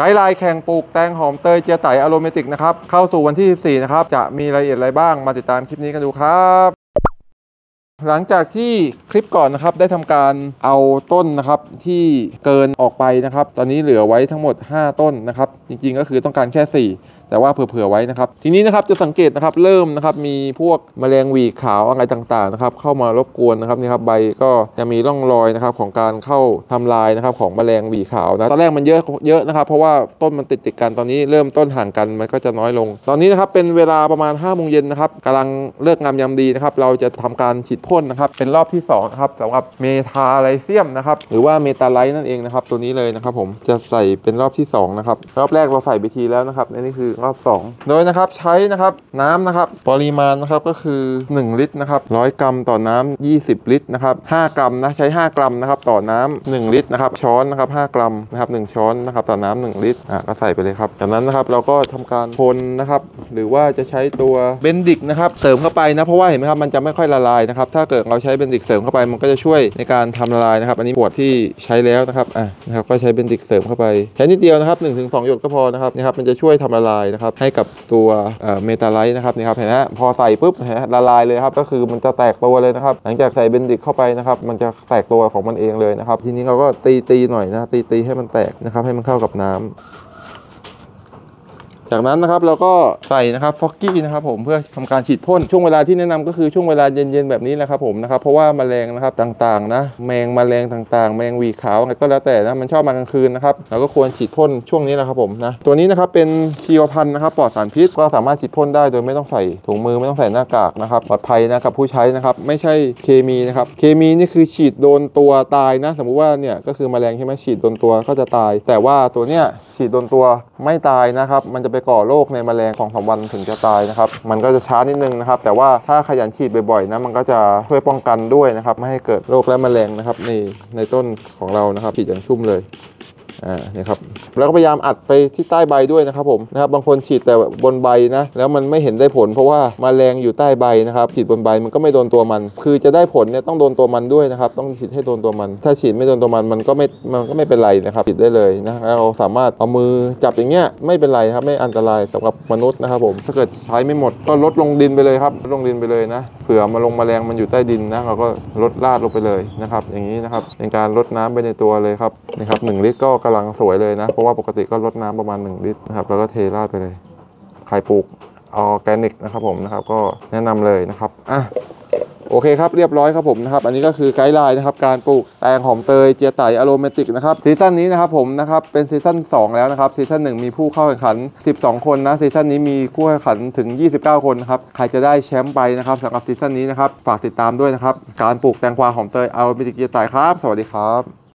ไกด์ไลน์แข่งปลูกแตงหอมเตยเจียไตอโรเมติกนะครับ เข้าสู่วันที่ 14 นะครับ จะมีรายละเอียดอะไรบ้างมาติดตามคลิปนี้กันดูครับ หลังจากที่คลิปก่อนนะครับ ได้ทำการเอาต้นนะครับที่เกินออกไปนะครับ ตอนนี้เหลือไว้ทั้งหมด 5 ต้นนะครับ จริงๆก็คือต้องการแค่ 4 แต่ว่าเผื่อๆไว้นะครับ ทีนี้นะครับจะสังเกตนะครับเริ่มนะครับมีพวกแมลงวีขาวอะไรต่างๆนะครับเข้ามารบกวนนะครับนี่ครับใบก็จะมีร่องรอยนะครับของการเข้าทำลายนะครับของแมลงวีขาวนะตอนแรกมันเยอะเยอะนะครับเพราะว่าต้นมันติดติดๆกันตอนนี้เริ่มต้นห่างกันมันก็จะน้อยลง ตอนนี้นะครับเป็นเวลาประมาณ5้าโมงเย็นนะครับกำลังเลิกงามยามดีนะครับเราจะทำการฉีดพ่นนะครับเป็นรอบที่2นะครับสำหรับเมทาไลเซียมนะครับหรือว่าเมตาไลท์นั่นเองนะครับตัวนี้เลยนะครับผมจะใส่เป็นรอบที่2นะครับรอบแรกเราใส่ไปทีแล้วนะครับนี่คือรอบ 2 โดยนะครับใช้นะครับน้ำนะครับปริมาณนะครับก็คือ 1 ลิตรนะครับ100กรัมต่อน้ำ20 ลิตรนะครับ5กรัมนะใช้ 5 กรัมนะครับต่อน้ำ1ลิตรนะครับช้อนนะครับ5กรัมนะครับ1ช้อนนะครับต่อน้ำ1ลิตรอะก็ใส่ไปเลยครับจากนั้นนะครับเราก็ทำการคนนะครับหรือว่าจะใช้ตัวเบนดิกนะครับเสริมเข้าไปนะเพราะว่าเห็นไหมครับมันจะไม่ค่อยละลายนะครับถ้าเกิดเราใช้เบนดิกเสริมเข้าไปมันก็จะช่วยในการทำละลายนะครับ อันนี้ขวดที่ใช้แล้วนะครับอะนะครับก็ใช้เบนดิกเสริมเข้าไปใช้นิดเดียวนะครับ1-2หยดก็พอนะครับนี่ครับมันจะช่วยทำละลายนะครับให้กับตัวเมตาไลท์นะครับนี่ครับเห็นไหมพอใส่ปุ๊บเห็นไหมละลายเลยครับก็คือมันจะแตกตัวเลยนะครับหลังจากใส่เบนดิกเข้าไปนะครับมันจะแตกตัวของมันเองเลยนะครับทีนี้เราก็ตีตีหน่อยนะตีตีให้มันแตกนะครับให้มันเข้ากับน้ำ จากนั้นนะครับเราก็ใส่นะครับฟอกกี้นะครับผมเพื่อทำการฉีดพ่นช่วงเวลาที่แนะนำก็คือช่วงเวลาเย็นๆแบบนี้แหละครับผมนะครับเพราะว่าแมลงนะครับต่างๆนะแมงแมลงต่างๆ แมงวีขาวอะไรก็แล้วแต่นะมันชอบมากลางคืนนะครับเราก็ควรฉีดพ่นช่วงนี้แหละครับผมนะตัวนี้นะครับเป็นชีวพันธุ์นะครับปลอดสารพิษก็สามารถฉีดพ่นได้โดยไม่ต้องใส่ถุงมือไม่ต้องใส่หน้ากากนะครับปลอดภัยนะกับผู้ใช้นะครับไม่ใช่เคมีนะครับเคมีนี่คือฉีดโดนตัวตายนะ สมมุติว่าเนี่ยก็คือแมลงใช่ไหมฉีดโดนตัวก็จะตาย แต่ว่าตัวเนี้ยฉีดโดนตัวไม่ตายนะครับมันจะไปก่อโรคในแมลงของสวันถึงจะตายนะครับ มันก็จะช้านิดนึงนะครับ แต่ว่าถ้าขยันฉีดบ่อยๆนะมันก็จะช่วยป้องกันด้วยนะครับ ไม่ให้เกิดโรคและแมลงนะครับในในต้นของเรานะครับฉีดอย่างชุ่มเลย อ่าเนี่ยครับแล้วก็พยายามอัดไปที่ใต้ใบด้วยนะครับผมนะครับบางคนฉีดแต่บนใบนะแล้วมันไม่เห็นได้ผล เพราะว่ามาแรงอยู่ใต้ใบนะครับฉีดบนใบมันก็ไม่โดนตัวมัน คือจะได้ผลเนี่ยต้องโดนตัวมันด้วยนะครับต้องฉีดให้โดนตัวมัน ถ้าฉีดไม่โดนตัวมันมันก็ไม่มันก็ไม่เป็นไรนะครับฉีดได้เลยนะเราสามารถเอามือจับอย่างเงี้ยไม่เป็นไรครับไม่อันตรายสำหรับมนุษย์นะครับผมถ้าเกิดใช้ไม่หมดก็รดลงดินไปเลยครับรดลงดินไปเลยนะเผื่อมาลงแมลงมันอยู่ใต้ดินนะเราก็รดราดลงไปเลยนะครับอย่างนี้นะครับเป็นการรดน้ำไปในตัวเลยครับนะครับหลิตรก็กำลังสวยเลยนะ เพราะว่าปกติก็รดน้ำประมาณ 1 ลิตรนะครับ แล้วก็เทราดไปเลย ใครปลูกออร์แกนิกนะครับผมนะครับ ก็แนะนำเลยนะครับ อะโอเคครับเรียบร้อยครับผมนะครับ อันนี้ก็คือ guideline นะครับการปลูกแตงหอมเตยเจียไต aromatic นะครับซีซั่นนี้นะครับผมนะครับเป็นซีซั่น2 แล้วนะครับซีซั่น1 มีผู้เข้าแข่งขัน 12 คนนะซีซั่นนี้มีผู้แข่งขันถึง 29 คนนะครับใครจะได้แชมป์ไปนะครับสำหรับซีซั่นนี้นะครับฝากติดตามด้วยนะครับการปลูกแตงกวาหอมเตย aromatic เจียไตครับ สวัสดีครับ